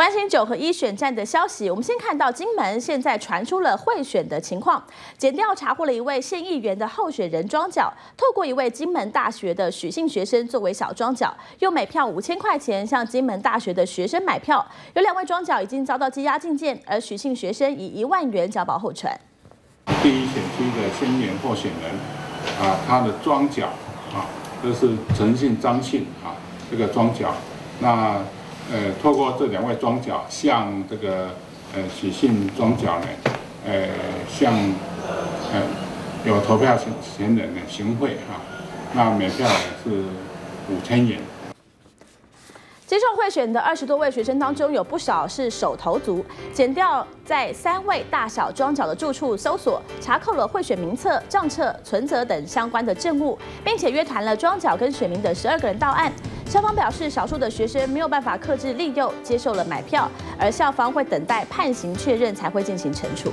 关心九合一选战的消息，我们先看到金门现在传出了贿选的情况。检调查获了一位县议员的候选人庄脚，透过一位金门大学的许姓学生作为小庄脚，用每票五千块钱向金门大学的学生买票。有两位庄脚已经遭到羁押禁见，而许姓学生以一万元交保候传。第一选区的先员候选人啊，他的庄脚啊，这是陈姓张姓啊，这个庄脚那。呃，透过这两位庄脚向这个呃许姓庄脚呢，呃向呃有投票权权人呢行贿哈，那每票是五千元。接受贿选的二十多位学生当中，有不少是手头族。检调在三位大小庄脚的住处搜索，查扣了贿选名册、账册、存折等相关的证物，并且约谈了庄脚跟选民等十二个人到案。校方表示，少数的学生没有办法克制利诱，接受了买票，而校方会等待判刑确认才会进行惩处。